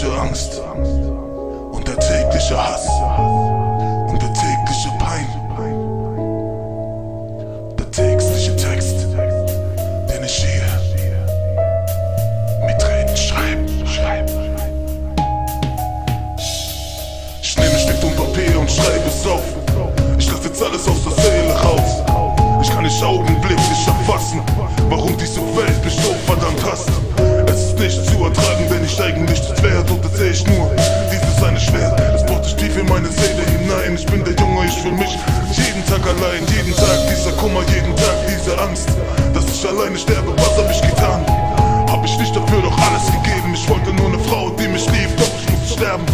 tägliche Angst und der tägliche Hass und der tägliche Pein. Der tägliche Text, den ich hier mit Tränen schreibe. Ich nehme Stift und Papier und schreibe es auf. Ich lasse jetzt alles aus der Seele raus. Ich kann nicht augenblicklich erfassen, warum diese Welt mich so verdammt hasst. Es ist nicht zu ertragen, wenn ich eigentlich allein. Jeden Tag dieser Kummer, jeden Tag diese Angst, dass ich alleine sterbe. Was hab ich getan? Hab ich nicht dafür doch alles gegeben. Ich wollte nur eine Frau, die mich lieb, doch ich musste sterben.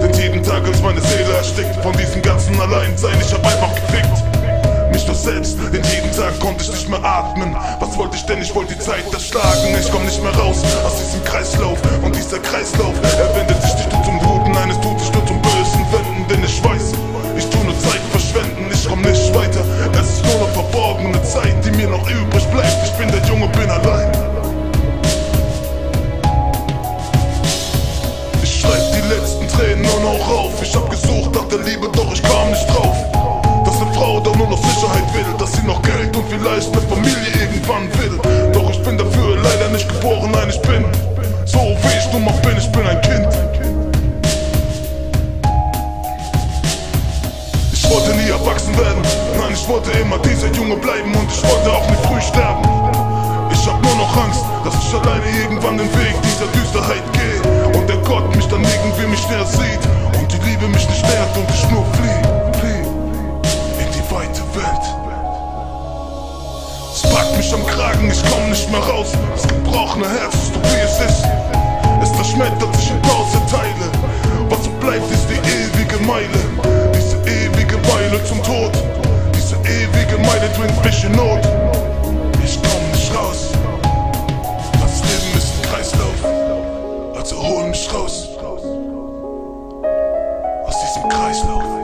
Denn jeden Tag, als meine Seele erstickt von diesem ganzen Alleinsein, ich hab einfach gefickt mich doch selbst, denn jeden Tag konnte ich nicht mehr atmen. Was wollte ich denn? Ich wollte die Zeit erschlagen. Ich komm nicht mehr raus aus diesem Kreislauf. Und dieser Kreislauf, er wendet Tränen nur noch auf. Ich hab gesucht nach der Liebe, doch ich kam nicht drauf. Dass eine Frau doch nur noch Sicherheit will, dass sie noch Geld und vielleicht eine Familie irgendwann will. Doch ich bin dafür leider nicht geboren, nein, ich bin so wie ich nun mal bin, ich bin ein Kind. Ich wollte nie erwachsen werden, nein, ich wollte immer dieser Junge bleiben und ich wollte auch nicht früh sterben. Ich hab nur noch Angst, dass ich alleine irgendwann den Weg dieser Düsterheit gehe und der Gott mich dann irgendwie nicht mehr sieht Liebe mich nicht nährt und ich nur flieh, flieh in die weite Welt. Es packt mich am Kragen, ich komm nicht mehr raus. Das gebrochene Herz ist doch wie es ist. Es zerschmettert sich in tausend Teile. Was so bleibt, ist die ewige Meile. Diese ewige Weile zum Tod. Diese ewige Meile bringt mich in Not. Kreislauf.